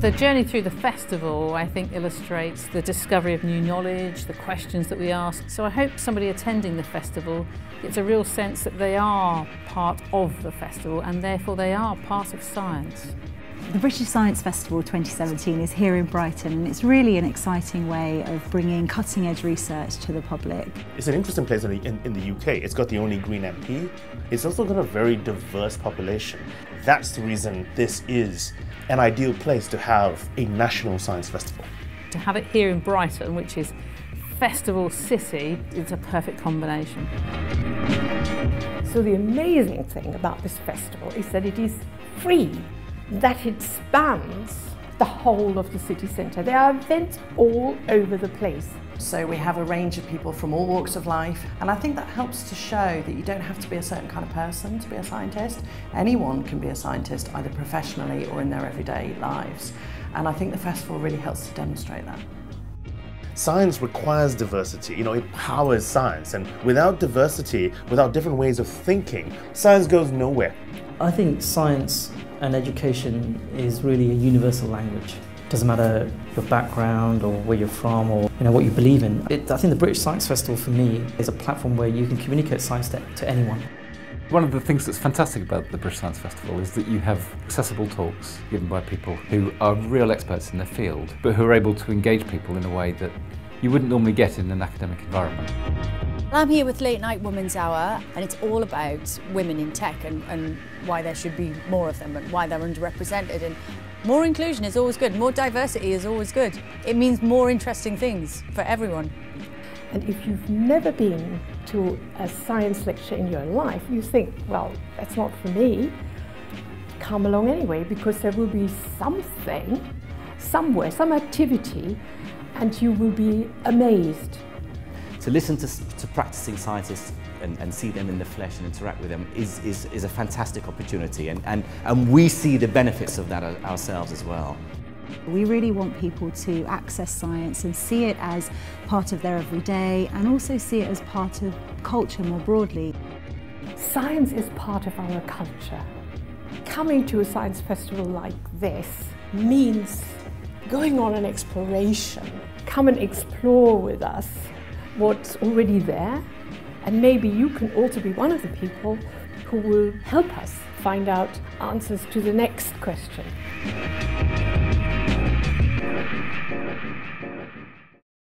The journey through the festival, I think, illustrates the discovery of new knowledge, the questions that we ask. So I hope somebody attending the festival gets a real sense that they are part of the festival and therefore they are part of science. The British Science Festival 2017 is here in Brighton and it's really an exciting way of bringing cutting edge research to the public. It's an interesting place in the, in, in the UK. It's got the only Green MP. It's also got a very diverse population. That's the reason this is an ideal place to have a national science festival. To have it here in Brighton, which is Festival City, is a perfect combination. So the amazing thing about this festival is that it is free that it spans the whole of the city centre. There are events all over the place. So we have a range of people from all walks of life and I think that helps to show that you don't have to be a certain kind of person to be a scientist. Anyone can be a scientist either professionally or in their everyday lives and I think the festival really helps to demonstrate that. Science requires diversity, you know, it powers science and without diversity, without different ways of thinking, science goes nowhere. I think science and education is really a universal language. It doesn't matter your background or where you're from or you know what you believe in. It, I think the British Science Festival for me is a platform where you can communicate science to, to anyone. One of the things that's fantastic about the British Science Festival is that you have accessible talks given by people who are real experts in their field, but who are able to engage people in a way that you wouldn't normally get in an academic environment. I'm here with Late Night Women's Hour and it's all about women in tech and, and why there should be more of them and why they're underrepresented and more inclusion is always good, more diversity is always good. It means more interesting things for everyone. And if you've never been to a science lecture in your life, you think, well, that's not for me. Come along anyway, because there will be something, somewhere, some activity, and you will be amazed to listen to, to practicing scientists and, and, see them in the flesh and interact with them is, is, is a fantastic opportunity and, and, and we see the benefits of that ourselves as well. We really want people to access science and see it as part of their everyday and also see it as part of culture more broadly. Science is part of our culture. Coming to a science festival like this means going on an exploration. Come and explore with us what's already there and maybe you can also be one of the people who will help us find out answers to the next question. Thank you.